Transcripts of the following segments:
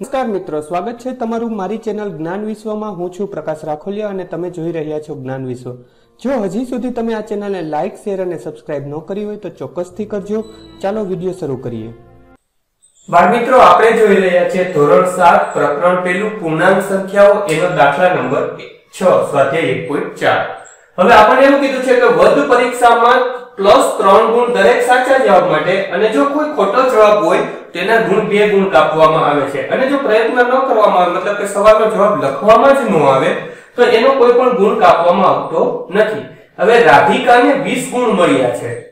નમસ્કાર મિત્રો, સ્વાગત છે તમારું મારી ચેનલ જ્ઞાન વિશ્વમાં. હું છું પ્રકાશ રાખોલિયા અને તમે જોઈ રહ્યા છો જ્ઞાન વિશ્વ. જો હજી સુધી તમે આ ચેનલને લાઇક શેર અને સબસ્ક્રાઇબ ન કરી હોય તો ચોક્કસથી કરજો. ચાલો વીડિયો શરૂ કરીએ. બાળ મિત્રો, આપણે જોઈ રહ્યા છીએ ધોરણ સાત, પ્રકરણ પેલું પૂર્ણાંક સંખ્યાઓ, એનો દાખલા નંબર છ, સ્વાધ્યાય એક પોઈન્ટ ચાર. હવે આપણને એવું કીધું છે કે વધુ પરીક્ષામાં પ્લસ ત્રણ ગુણ દરેક સાચા જવાબ માટે અને જો કોઈ ખોટો જવાબ હોય, તેના ગુણ બે ગુણ કાપવામાં આવે છે. અને જો પ્રયત્ન ન કરવામાં આવે, મતલબ કે સવાલનો જવાબ લખવામાં જ ન આવે, તો એનો કોઈ પણ ગુણ કાપવામાં આવતો નથી. હવે રાધિકાને 20 ગુણ મળ્યા છે.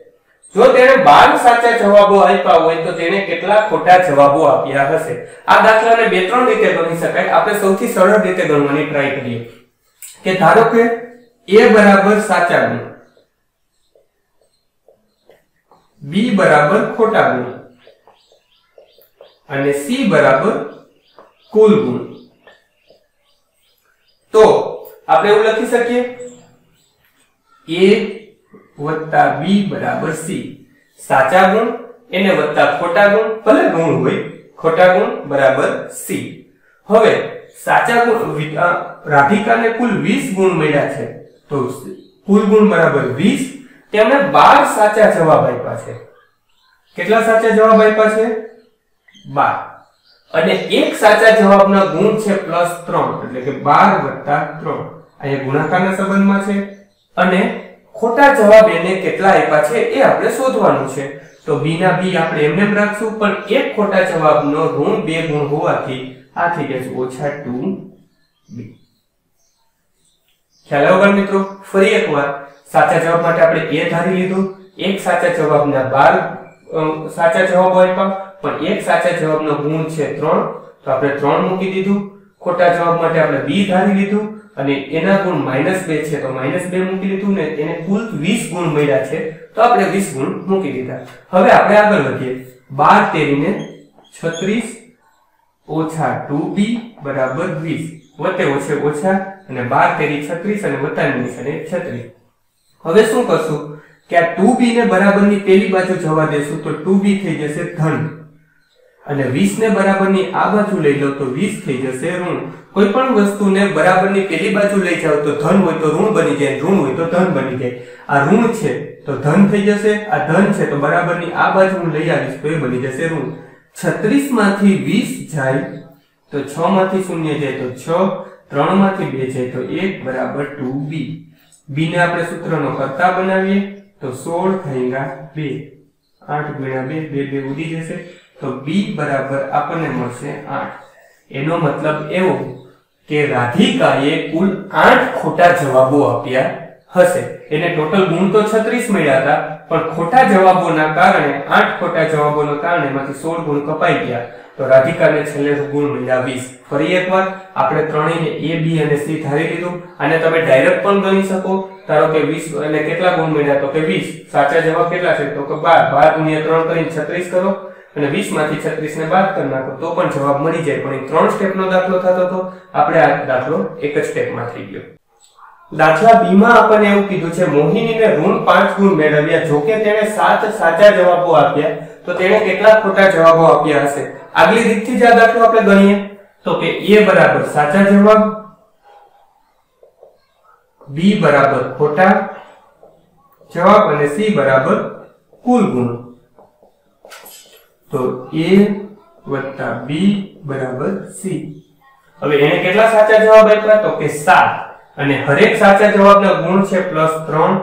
જો તેણે 12 સાચા જવાબો આપ્યા હોય, તો તેણે કેટલા ખોટા જવાબો આપ્યા હશે? આ દાખલાને બે ત્રણ રીતે ગણી શકાય. આપણે સૌથી સરળ રીતે ગણવાની ટ્રાય કરીએ. કે ધારો કે a બરાબર સાચા ગુણ. B બરાબર ખોટા ગુણ. અને સી બરાબર કુલ ગુણ. તો આપણે એવું લખી શકીએ? a b બરાબર c સાચા ગુણ, એને વત્તા ખોટા ગુણ, ભલે ગુણ હોય, ખોટા ગુણ બરાબર c હવે સાચા ગુણ રાધિકાને કુલ 20 ગુણ મળ્યા છે. તો કુલ ગુણ બરાબર 20 તેમણે 12 સાચા જવાબ આપ્યા છે. કેટલા સાચા જવાબ આપ્યા છે? 12 અને એક સાચા જવાબના ગુણ છે પ્લસ ત્રણ, એટલે કે બાર વત્તા ત્રણ. અહીંયા ગુણાકારના સંબંધમાં છે. અને ખોટા જવાબ એને કેટલા આપ્યા છે એ આપણે શોધવાનું છે. તો b ના b આપણે એમને એમ રાખશું, પણ એક ખોટા જવાબનો ઋણ બે ગુણ હોવાથી આ થઈ જશે ઓછા ટુ ખ્યાલ આવ્યો મિત્રો? ફરી એકવાર. સાચા જવાબ માટે આપણે એ ધારી લીધું. એક સાચા જવાબના બાર સાચા જવાબ આપ્યા પણ એક સાચા જવાબનો ગુણ છે 3 તો આપણે 3 મૂકી દીધું. ખોટા જવાબ માટે આપણે b ધારી લીધું. અને એના ગુણ -2 છે. તો -2 મૂકી દીધું ને એને કુલ 20 ગુણ મળ્યા છે. તો આપણે 20 ગુણ મૂકી દીધા. હવે આપણે આગળ વધીએ. 12 તેરીને 36 ઓછા 2b બરાબર 20 વત્તે ઓછે ઓછા અને 12 તેરી 36 અને વત્તાની નિશાને 36 હવે શું કરશું? કે આ 2b ને બરાબરની પેલી બાજુ જવા દેશું, તો 2b થઈ જશે ધન. અને 20 ને બરાબરની આ બાજુ લઈ લો તો 20 થઈ જશે ઋણ. કોઈ પણ વસ્તુને બરાબરની પેલી બાજુ લઈ જાઓ, તો ધન હોય તો ઋણ બની જાય, ઋણ હોય તો ધન બની જાય. આ ઋણ છે, તો ધન થઈ જશે, આ ધન છે, તો બરાબરની આ બાજુ હું લઈ આવીશ, તો એ બની જશે ઋણ. 36 માંથી 20 જાય, તો 6 માંથી 0 જાય, તો 6 3 માંથી 2 જાય, તો 1 બરાબર 2b b ને આપણે સૂત્રનો કરતા બનાવીએ, તો સોળ ભાંગા બે. આઠ ગુણ્યા 2 2 2 ઉડી જશે. તો બી બરાબર આપણને મળશે આઠ. એનો મતલબ એવો કે રાધિકાએ કુલ આઠ ખોટા જવાબો આપ્યા હશે. એને ટોટલ ગુણ તો 36 મળ્યા હતા પણ ખોટા જવાબોના કારણે, આઠ ખોટા જવાબોના કારણે એમાંથી સોળ ગુણ કપાઈ ગયા. તો રાધિકાને છેલ્લે ગુણ મળ્યા વીસ. ફરી એકવાર આપણે ત્રણેયને એ બી અને સી ધારી લીધું. અને તમે ડાયરેક્ટ પણ ગણી શકો. ધારો કે વીસ, એટલે કેટલા ગુણ મળ્યા? તો કે વીસ. સાચા જવાબ કેટલા છે? તો કે બાર. બાર ગુણ્યા ત્રણ કરીને 36 કરો. અને વીસમાંથી 36 ને બાદ કરી નાખો. તો પણ જવાબ મળી જાય. પણ એ ત્રણ સ્ટેપનો દાખલો થતો હતો આપણે આ દાખલો એક જ સ્ટેપમાં થઈ ગયો. દાખલા બી માં આપણને એવું કીધું છે, મોહિનીને ઋણ 5 ગુણ મેળવ્યા. જો કે તેણે 7 સાચા જવાબો આપ્યા, તો તેણે કેટલા ખોટા જવાબો આપ્યા હશે. આગલી રીતથી જ આ દાખલો આપણે ગણીએ. તો કે a બરાબર સાચા જવાબ b બરાબર ખોટા જવાબ અને c બરાબર કુલ ગુણ. તો a b c હવે એને કેટલા સાચા જવાબ આપ્યા? તો કે 7 અને હરેક સાચા જવાબના ગુણ છે પ્લસ 3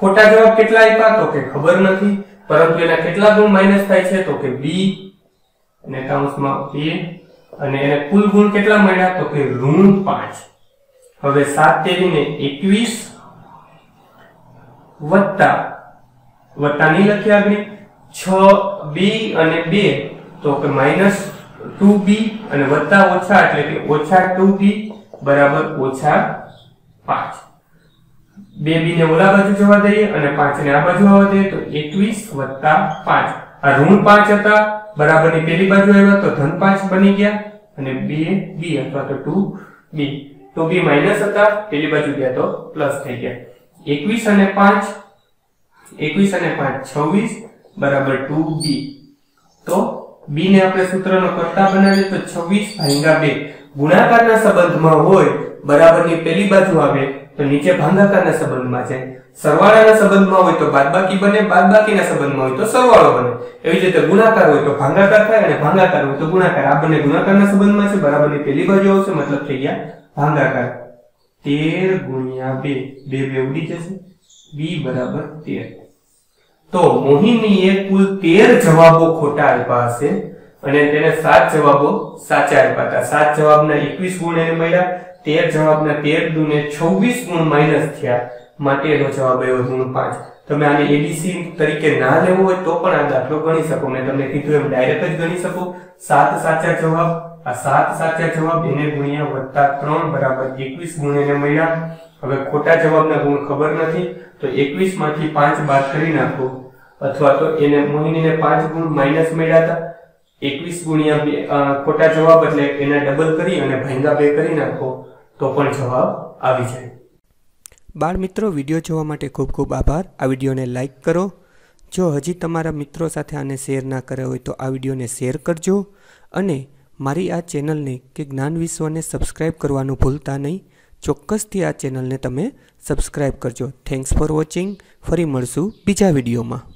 ખોટા જવાબ કેટલા આપ્યા? તો કે ખબર નથી. પરંતુ એના કેટલા ગુણ માઇનસ થાય છે? તો કે b અને કૌંસમાં a. અને એને કુલ ગુણ કેટલા મળ્યા? તો કે ઋણ 5 હવે 7 તેરીને 21 વત્તા વત્તા નહીં લખી આગળ 6b અને 2 તો કે માઇનસ 2b અને વત્તા ઓછા એટલે કે ઓછા 2b બરાબર ઓછા પાંચ. બે બી ને ઓલા બાજુ જવા દઈએ અને 5 ને આ બાજુ આવવા દઈએ, તો 21 વત્તા પાંચ. આ ઋણ પાંચ હતા, બરાબરની પેલી બાજુ આવ્યા તો ધન પાંચ બની ગયા, અને બે, બી અથવા તો ટુ, બી. તો બી માઇનસ હતા, પેલી બાજુ ગયા તો પ્લસ થઈ ગયા. 21 અને 5 21 અને 5 26 બરાબર ટુ, બી. તો બી ને આપણે સૂત્રનો કરતા બનાવીએ તો છવ્વીસ ભાંગા બે. ગુણાકારના સંબંધમાં હોય, બરાબરની પેલી બાજુ આવે, તો નીચે ભાગાકારના સંબંધમાં છે સરવાળાના સંબંધમાં હોય તો બાદબાકી બને, બાદબાકીના સંબંધમાં હોય તો સરવાળો બને. એવી જ રીતે ગુણાકાર હોય તો ભાગાકાર થાય અને ભાગાકાર હોય તો ગુણાકાર. આ બંને ગુણાકારના સંબંધમાં છે, બરાબરની પહેલી બાજુ આવશે, મતલબ થઈ ગયા ભાગાકાર. તેર ગુણ્યા બે બે બે ઉડી જશે. બી બરાબર તેર. તો મોહિનીએ કુલ તેર જવાબો ખોટા આપ્યા હશે. અને તેને સાત જવાબો સાચા આપ્યા હતા. સાત જવાબના એકવીસ ગુણ એને મળ્યા, તેર જવાબના તેર દુને છવ્વીસ ગુણ માઇનસ થયા. માટે એનો જવાબ આવ્યો ગુણ પાંચ. તમે આને એબીસી તરીકે ના લેવો હોય તો પણ આ દાખલો ગણી શકો. મેં તમને કીધું એમ ડાયરેક્ટ જ ગણી શકો. સાત સાચા જવાબ, આ સાત સાચા જવાબ એને ગુણ્યા વત્તા ત્રણ બરાબર એકવીસ ગુણ એને મળ્યા. હવે ખોટા જવાબના ગુણ ખબર નથી, તો એકવીસમાંથી પાંચ બાદ કરી નાખો. અથવા તો એને મોહિનીને પાંચ ગુણ માઇનસ મળ્યા હતા. એકવીસ ગુણ્યા બે ખોટા જવાબ એટલે એને ડબલ કરી અને ભાંગા બે કરી નાખો, તો પણ જવાબ આવી જાય. બાળ મિત્રો, વીડિયો જોવા માટે ખૂબ ખૂબ આભાર. આ વિડીયોને લાઇક કરો. જો હજી તમારા મિત્રો સાથે આને શેર ના કર્યો હોય તો આ વિડીયોને શેર કરજો. અને મારી આ ચેનલને કે જ્ઞાન વિશ્વને સબસ્ક્રાઇબ કરવાનું ભૂલતા નહીં. ચોક્કસથી આ ચેનલને તમે સબસ્ક્રાઇબ કરજો. થેન્ક્સ ફોર વોચિંગ ફરી મળશું બીજા વિડીયોમાં.